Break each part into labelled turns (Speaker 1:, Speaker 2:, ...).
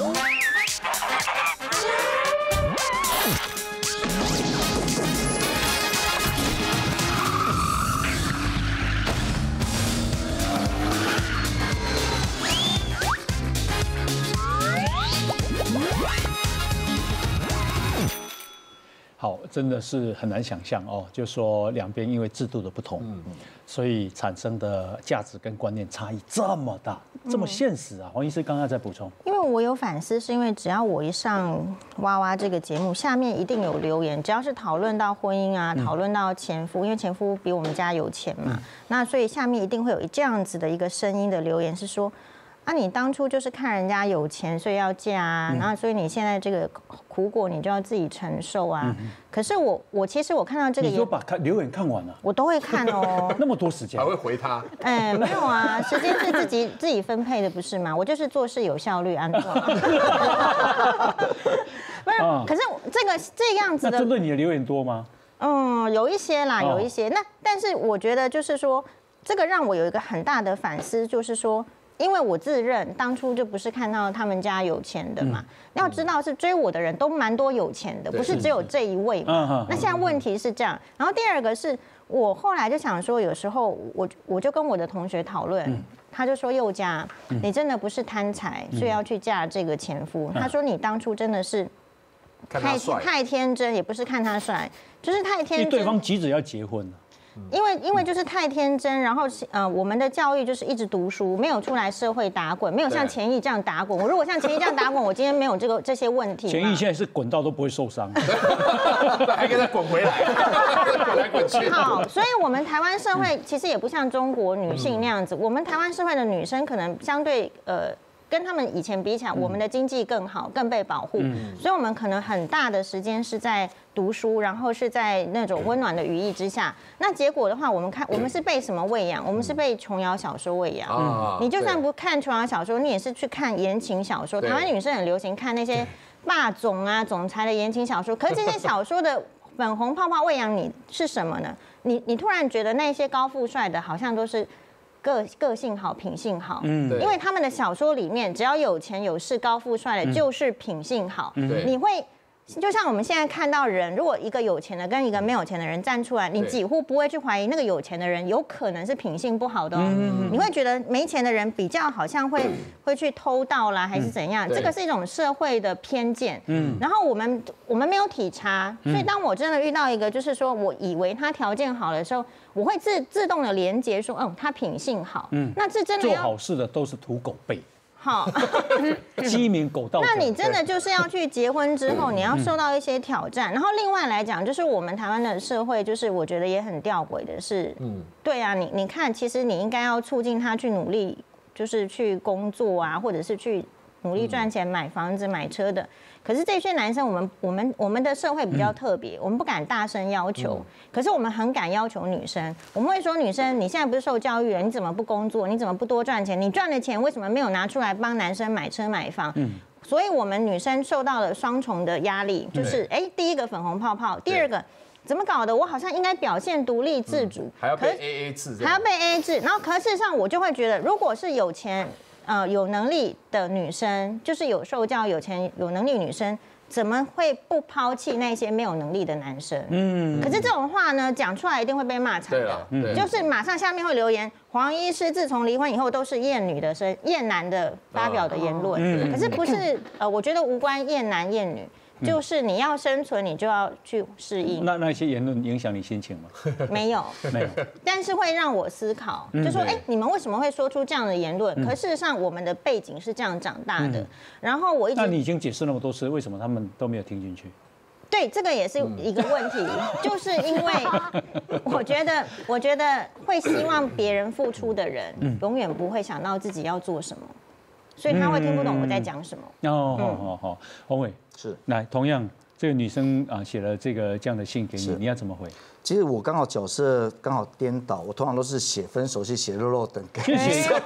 Speaker 1: 음. 好，真的是很难想象哦，就说两边因为制度的不同，所以产生的价值跟观念差异这么大，这么现实啊！黄医师刚刚在补充，
Speaker 2: 因为我有反思，是因为只要我一上哇哇这个节目，下面一定有留言，只要是讨论到婚姻啊，讨论到前夫，因为前夫比我们家有钱嘛，那所以下面一定会有这样子的一个声音的留言，是说。啊，你当初就是看人家有钱，所以要嫁啊，然后所以你现在这个苦果你就要自己承受啊。可是我我其实我看到这个，
Speaker 1: 你就把看留言看完了，
Speaker 2: 我都会看哦。
Speaker 1: 那么多时间
Speaker 3: 还会回他？
Speaker 2: 哎，没有啊，时间是自己 自己分配的，不是吗？我就是做事有效率，安装。不是，可是这个这样子
Speaker 1: 的，针对你的留言多吗？
Speaker 2: 嗯，有一些啦，有一些。那但是我觉得就是说，这个让我有一个很大的反思，就是说。因为我自认当初就不是看到他们家有钱的嘛，要知道是追我的人都蛮多有钱的，不是只有这一位嘛。那现在问题是这样，然后第二个是我后来就想说，有时候我我就跟我的同学讨论，他就说佑佳，你真的不是贪财，所以要去嫁这个前夫。他说你当初真的是
Speaker 3: 太
Speaker 2: 太天真，也不是看他帅，就是太天真。
Speaker 1: 对方急着要结婚
Speaker 2: 因为因为就是太天真，然后呃，我们的教育就是一直读书，没有出来社会打滚，没有像钱毅这样打滚。我如果像钱毅这样打滚，我今天没有这个这些问题。
Speaker 1: 钱毅现在是滚到都不会受伤，
Speaker 3: 还可以再滚回来，滚来滚去。
Speaker 2: 好，所以我们台湾社会其实也不像中国女性那样子，我们台湾社会的女生可能相对呃。跟他们以前比起来，我们的经济更好，更被保护，所以我们可能很大的时间是在读书，然后是在那种温暖的羽翼之下。那结果的话，我们看我们是被什么喂养？我们是被琼瑶小说喂养。你就算不看琼瑶小说，你也是去看言情小说。台湾女生很流行看那些霸总啊、总裁的言情小说。可是这些 小说的粉红泡泡喂养你是什么呢？你你突然觉得那些高富帅的好像都是。个个性好，品性好，嗯，因为他们的小说里面，只要有钱有势、高富帅的，就是品性好。你会。就像我们现在看到人，如果一个有钱的跟一个没有钱的人站出来，你几乎不会去怀疑那个有钱的人有可能是品性不好的哦。你会觉得没钱的人比较好像会 会去偷盗啦，还是怎样？这个是一种社会的偏见。嗯。然后我们我们没有体察，所以当我真的遇到一个，就是说我以为他条件好的时候，我会自自动的连接说，嗯，他品性好。嗯。那这真的
Speaker 1: 做好事的都是土狗辈。好，鸡鸣狗盗。
Speaker 2: 那你真的就是要去结婚之后，你要受到一些挑战。然后另外来讲，就是我们台湾的社会，就是我觉得也很吊诡的是，嗯，对啊，你你看，其实你应该要促进他去努力，就是去工作啊，或者是去努力赚钱买房子买车的。可是这些男生，我们我们我们的社会比较特别，我们不敢大声要求，可是我们很敢要求女生。我们会说，女生你现在不是受教育了，你怎么不工作？你怎么不多赚钱？你赚的钱为什么没有拿出来帮男生买车买房？嗯，所以我们女生受到了双重的压力，就是哎，第一个粉红泡泡，第二个怎么搞的？我好像应该表现独立自主，
Speaker 3: 还要被 A A 制，
Speaker 2: 还要被 A A 制。然后，可事实上我就会觉得，如果是有钱。呃，有能力的女生，就是有受教、有钱、有能力女生，怎么会不抛弃那些没有能力的男生？嗯，可是这种话呢，讲出来一定会被骂惨的。对就是马上下面会留言，黄医师自从离婚以后都是厌女的生厌男的发表的言论。嗯，可是不是呃，我觉得无关厌男厌女。就是你要生存，你就要去适应。
Speaker 1: 那那些言论影响你心情吗？
Speaker 2: 没有，
Speaker 1: 没有。
Speaker 2: 但是会让我思考，就说：哎，你们为什么会说出这样的言论？可事实上，我们的背景是这样长大的。然后我一直……
Speaker 1: 那你已经解释那么多次，为什么他们都没有听进去？
Speaker 2: 对，这个也是一个问题，就是因为我觉得，我觉得会希望别人付出的人，永远不会想到自己要做什么。所以他会听不懂我在讲什么。哦，
Speaker 1: 好好好，洪伟
Speaker 4: 是
Speaker 1: 来，同样这个女生啊写了这个这样的信给你，你要怎么回？
Speaker 4: 其实我刚好角色刚好颠倒，我通常都是写分手信、写肉肉等。
Speaker 1: 写一个，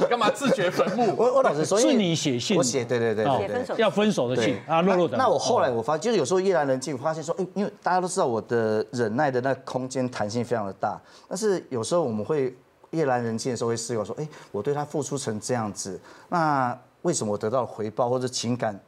Speaker 3: 你 干嘛自掘坟墓？
Speaker 4: 我我老实说，
Speaker 1: 是你写信，
Speaker 4: 我写，对对对，
Speaker 2: 写分手
Speaker 1: 要分手的信啊，肉肉等。
Speaker 4: 那我后来我发现，就是有时候夜阑人静，发现说，哎，因为大家都知道我的忍耐的那空间弹性非常的大，但是有时候我们会。夜阑人静的时候会思考说：“哎，我对他付出成这样子，那为什么我得到的回报或者情感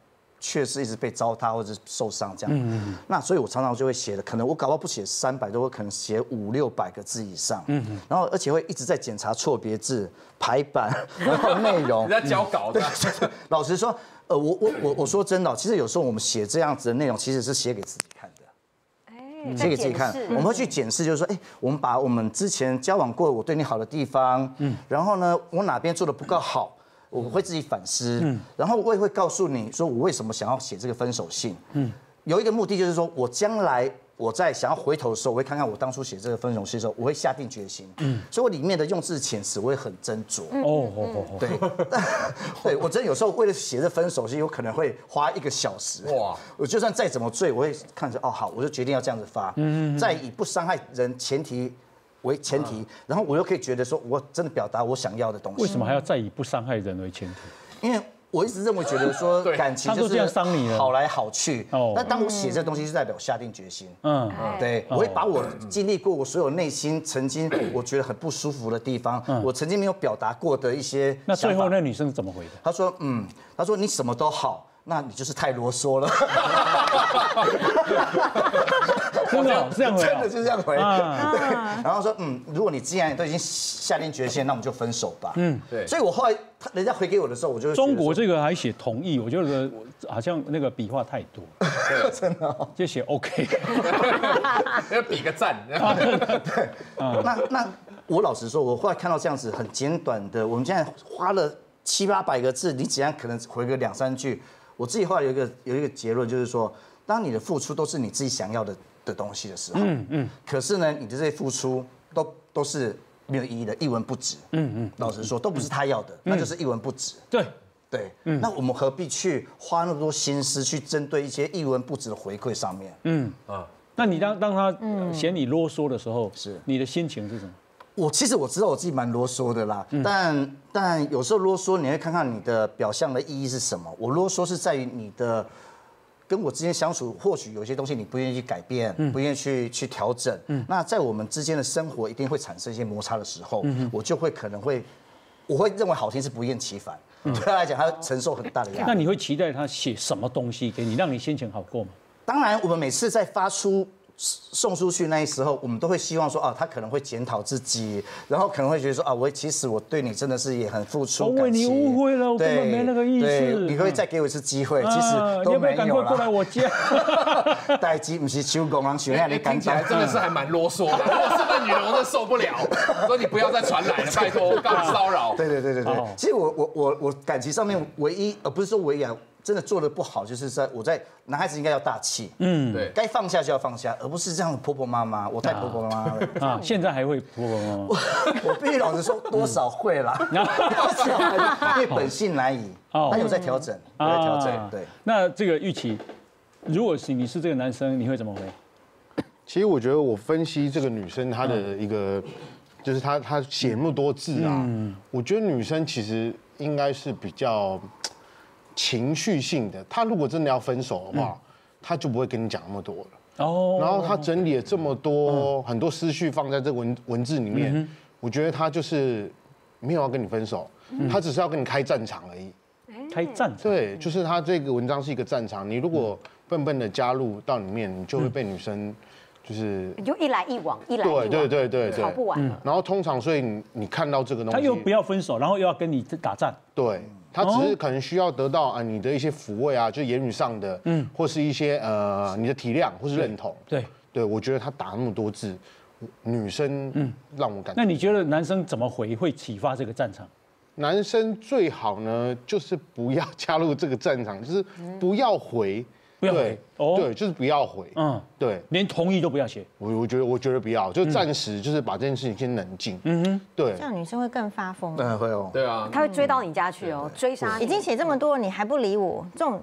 Speaker 4: 却是一直被糟蹋或者受伤这样？那所以我常常就会写的，可能我搞不好不写三百多，我可能写五六百个字以上。然后而且会一直在检查错别字、排版，然后内容
Speaker 3: 人。家交稿的，
Speaker 4: 老实说，呃，我我我我说真的哦，其实有时候我们写这样子的内容，其实是写给自己看的。
Speaker 5: 哎，
Speaker 4: 写给自己看我们会去检视，就是说，哎，我们把我们之前交往过我对你好的地方，嗯，然后呢，我哪边做的不够好，我会自己反思，嗯，然后我也会告诉你说，我为什么想要写这个分手信，嗯，有一个目的就是说我将来我在想要回头的时候，我会看看我当初写这个分手信的时候，我会下定决心，嗯，所以我里面的用字遣词我会很斟酌，
Speaker 1: 哦哦哦哦，
Speaker 4: 对，对我真的有时候为了写这分手信，有可能会花一个小时。
Speaker 3: 哇
Speaker 4: 哇！我就算再怎么醉，我会看着哦好，我就决定要这样子发。嗯再以不伤害人前提为前提，然后我又可以觉得说我真的表达我想要的东西。
Speaker 1: 为什么还要再以不伤害人为前提？
Speaker 4: 因为我一直认为觉得说感情就是
Speaker 1: 这样伤你了
Speaker 4: 好来好去。
Speaker 1: 哦
Speaker 4: 那当我写这东西，就代表下定决心。
Speaker 1: 嗯，
Speaker 4: 对，我会把我经历过我所有内心曾经我觉得很不舒服的地方，我曾经没有表达过的一些
Speaker 1: 那最后
Speaker 4: 想法
Speaker 1: 那女生是怎么回的？
Speaker 4: 她说，嗯，她说你什么都好，那你就是太啰嗦了。
Speaker 1: 真的哦是这样回
Speaker 4: 真
Speaker 1: 啊
Speaker 4: 的是这样回。
Speaker 1: 啊
Speaker 4: 对，然后说，嗯，如果你既然都已经下定决心，那我们就分手吧。嗯，
Speaker 3: 对
Speaker 4: 所以我后来他人家回给我的时候，我就
Speaker 1: 中国
Speaker 4: 说
Speaker 1: 这个还写同意，我觉得好像那个笔画太多，真的就写 OK。
Speaker 3: 要比个赞。
Speaker 4: 对那那我老实说，我后来看到这样子很简短的，我们现在花了七八百个字，你只样可能回个两三句。我自己后来有一个有一个结论，就是说，当你的付出都是你自己想要的的东西的时候，嗯嗯，可是呢，你的这些付出都都是没有意义的，一文不值。嗯嗯，老实说，都不是他要的，那就是一文不值。
Speaker 1: 对，
Speaker 4: 对，那我们何必去花那么多心思去针对一些一文不值的回馈上面？嗯。啊。
Speaker 1: 那你当当他呃嫌你啰嗦的时候，
Speaker 4: 是。
Speaker 1: 你的心情是什么？
Speaker 4: 我其实我知道我自己蛮啰嗦的啦，但但有时候啰嗦你会看看你的表象的意义是什么。我啰嗦是在于你的跟我之间相处，或许有些东西你不愿意去改变，不愿意去去调整。那在我们之间的生活一定会产生一些摩擦的时候，我就会可能会我会认为好听是不厌其烦，对他来讲他承受很大的压力。
Speaker 1: 那你会期待他写什么东西给你，让你心情好过吗？
Speaker 4: 当然，我们每次在发出送出去那一时候，我们都会希望说，啊，他可能会检讨自己，然后可能会觉得说，啊，我其实我对你真的是也很付出
Speaker 1: 我为你误会了我根本
Speaker 4: 对
Speaker 1: 没那个意思
Speaker 4: 对你可以再给我一次机会？其实都没有
Speaker 1: 赶快过来
Speaker 4: 了。
Speaker 1: 我家？
Speaker 4: 待机不是修工人想让你
Speaker 3: 听起来真的是还蛮啰嗦的。如果是那女人，我真的受不了。说你不要再传来了，拜托，告你骚扰。
Speaker 4: 对对对对对
Speaker 1: 哦。
Speaker 4: 其实我我我我感情上面唯一，呃，不是说唯一啊，真的做的不好，就是在我在男孩子应该要大气，嗯，
Speaker 3: 对，
Speaker 4: 该放下就要放下，而不是这样婆婆妈妈，我太婆婆妈妈了。
Speaker 1: 啊，现在还会婆婆妈妈？
Speaker 4: 我必须老实说，多少会啦，因为本性难移，
Speaker 1: 哦
Speaker 4: 但有在调整，有在调整，对。
Speaker 1: 那这个玉琪，如果是你是这个男生，你会怎么回？
Speaker 6: 其实我觉得我分析这个女生她的一个，就是她她写那么多字啊，我觉得女生其实应该是比较情绪性的。他如果真的要分手的话，他就不会跟你讲那么多了。
Speaker 1: 哦，
Speaker 6: 然后他整理了这么多很多思绪放在这文文字里面，我觉得他就是没有要跟你分手，他只是要跟你开战场而已。
Speaker 1: 开战场，
Speaker 6: 对，就是他这个文章是一个战场，你如果笨笨的加入到里面，你就会被女生就是
Speaker 5: 你就一来一往，一来一往，
Speaker 6: 对对对对对
Speaker 5: 吵不完了。
Speaker 6: 然后通常，所以你你看到这个东西，
Speaker 1: 他又不要分手，然后又要跟你打战，
Speaker 6: 对，他只是可能需要得到啊你的一些抚慰啊，就言语上的，嗯，或是一些呃你的体谅或是认同。
Speaker 1: 对。
Speaker 6: 对，我觉得他打那么多字，女生嗯让我感觉，
Speaker 1: 那你觉得男生怎么回会启发这个战场？
Speaker 6: 男生最好呢就是不要 加入这个战场，就是不要回，
Speaker 1: 不要回
Speaker 6: 对
Speaker 1: 哦
Speaker 6: 对，就是不要回，
Speaker 1: 嗯，
Speaker 6: 对。
Speaker 1: 连同意都不要写。
Speaker 6: 我我觉得我觉得不要，就暂时就是把这件事情先冷静。嗯哼，对
Speaker 2: 这，样女生会更发疯。
Speaker 4: 嗯，会哦。
Speaker 3: 对啊，
Speaker 5: 她会追到你家去哦，追杀。
Speaker 2: 已经写这么多，你还不理我，这种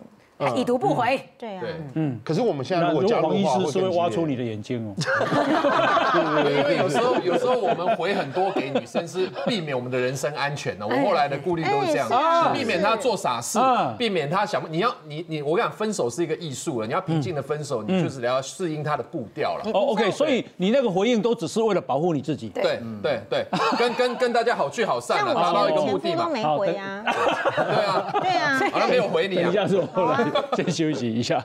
Speaker 5: 已读不回。
Speaker 2: 对呀，
Speaker 3: 对，
Speaker 6: 可是我们现在如果加
Speaker 1: 如果黄医
Speaker 6: 入的话，
Speaker 1: 师是会挖出
Speaker 6: 你。
Speaker 1: 的眼睛哦。
Speaker 3: 因为有时候有时候我们回很多给女生是避免我们的人身安全呢。我后来的顾虑都是这样避免她做傻事
Speaker 1: 啊，
Speaker 3: 避免她想你要你你我跟你讲，分手是一个艺术了，你要平静的分手，你就是得要适应她的步调了。
Speaker 1: 哦，OK，所以你那个回应都只是为了保护你自己。
Speaker 3: 对对对，跟跟跟大家好聚好散的，达到一个目的嘛。
Speaker 2: 前夫都没回啊，
Speaker 3: 对啊，
Speaker 2: 对啊。
Speaker 3: 好像没有回你啊
Speaker 1: 等一。下，是我来先休息一下。